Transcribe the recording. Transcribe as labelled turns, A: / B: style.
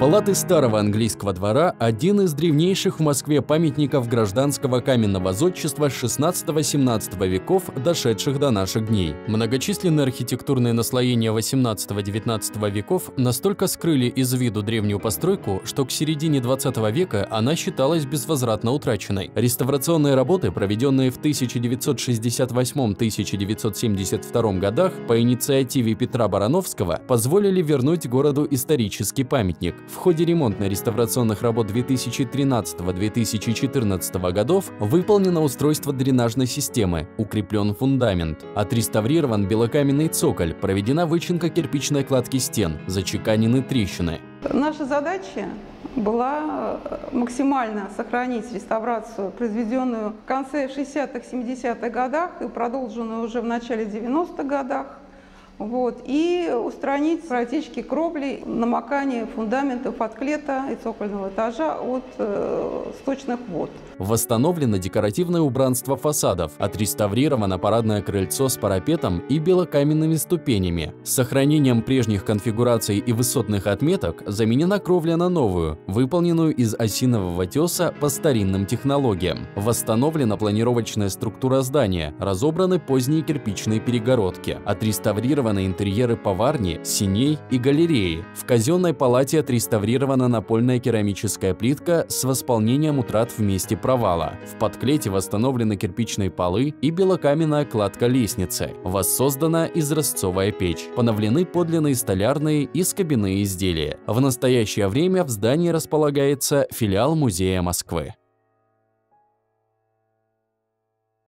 A: Палаты старого английского двора – один из древнейших в Москве памятников гражданского каменного зодчества 16-17 веков, дошедших до наших дней. Многочисленные архитектурные наслоения 18-19 веков настолько скрыли из виду древнюю постройку, что к середине 20 века она считалась безвозвратно утраченной. Реставрационные работы, проведенные в 1968-1972 годах по инициативе Петра Барановского, позволили вернуть городу исторический памятник. В ходе ремонтно-реставрационных работ 2013-2014 годов выполнено устройство дренажной системы, укреплен фундамент, отреставрирован белокаменный цоколь, проведена вычинка кирпичной кладки стен, зачеканены трещины.
B: Наша задача была максимально сохранить реставрацию, произведенную в конце 60-х, 70-х годах и продолженную уже в начале 90-х годах вот, и устранить протечки кровли, намокание фундаментов от клета и цокольного этажа от э, сточных вод.
A: Восстановлено декоративное убранство фасадов, отреставрировано парадное крыльцо с парапетом и белокаменными ступенями. С сохранением прежних конфигураций и высотных отметок заменена кровля на новую, выполненную из осинового теса по старинным технологиям. Восстановлена планировочная структура здания, разобраны поздние кирпичные перегородки, отреставрированы отреставрированы интерьеры поварни, синей и галереи. В казенной палате отреставрирована напольная керамическая плитка с восполнением утрат в месте провала. В подклете восстановлены кирпичные полы и белокаменная кладка лестницы. Воссоздана изразцовая печь. Поновлены подлинные столярные и скобяные изделия. В настоящее время в здании располагается филиал Музея Москвы.